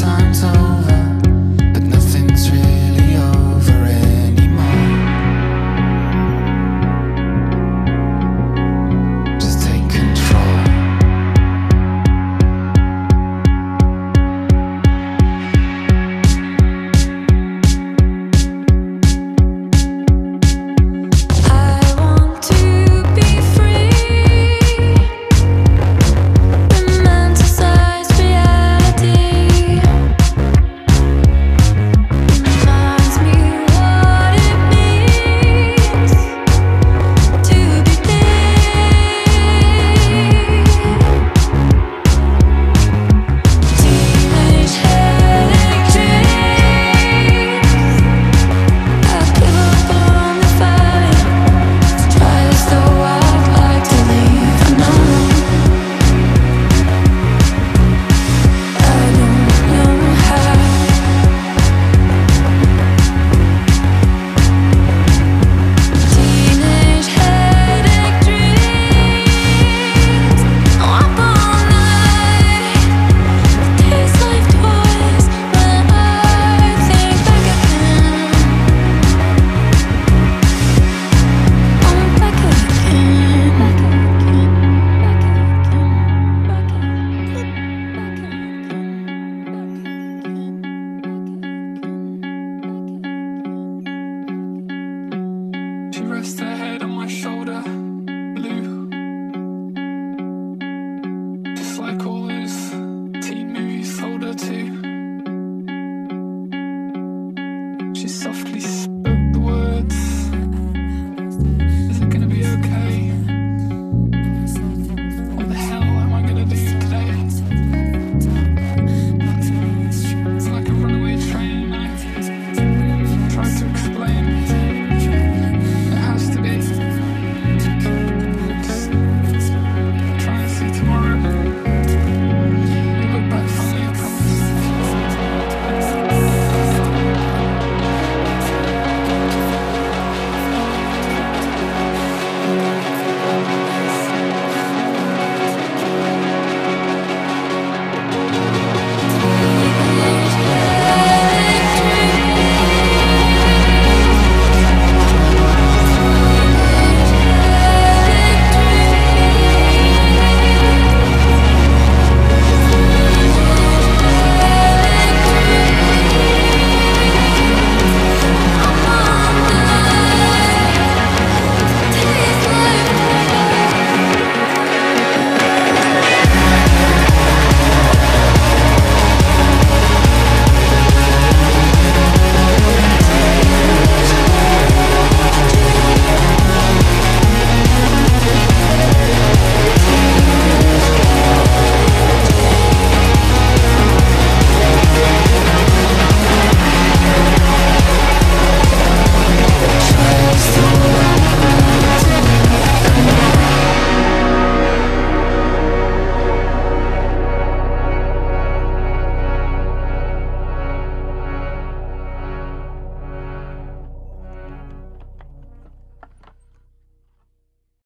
time to rest her head on my shoulder. Blue. Just like all those teen movies told too.